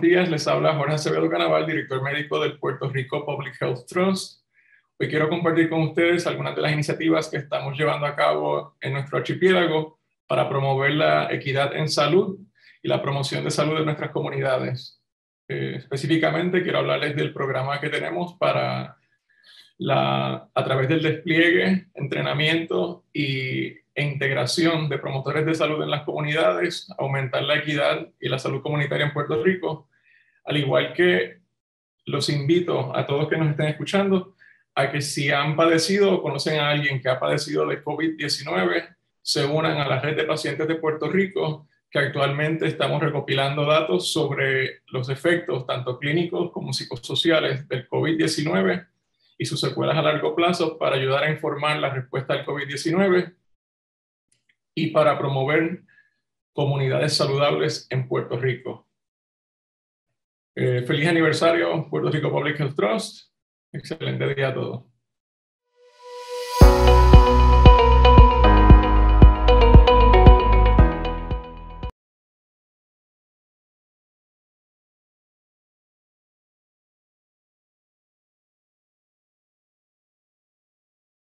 días, les habla Jorge Acevedo Canaval, director médico del Puerto Rico Public Health Trust. Hoy quiero compartir con ustedes algunas de las iniciativas que estamos llevando a cabo en nuestro archipiélago para promover la equidad en salud y la promoción de salud de nuestras comunidades. Eh, específicamente quiero hablarles del programa que tenemos para la, a través del despliegue, entrenamiento y, e integración de promotores de salud en las comunidades, aumentar la equidad y la salud comunitaria en Puerto Rico, al igual que los invito a todos que nos estén escuchando a que si han padecido o conocen a alguien que ha padecido de COVID-19, se unan a la red de pacientes de Puerto Rico, que actualmente estamos recopilando datos sobre los efectos tanto clínicos como psicosociales del COVID-19 y sus secuelas a largo plazo para ayudar a informar la respuesta al COVID-19 y para promover comunidades saludables en Puerto Rico. Eh, feliz aniversario, Puerto Rico Public Health Trust. Excelente día a todos.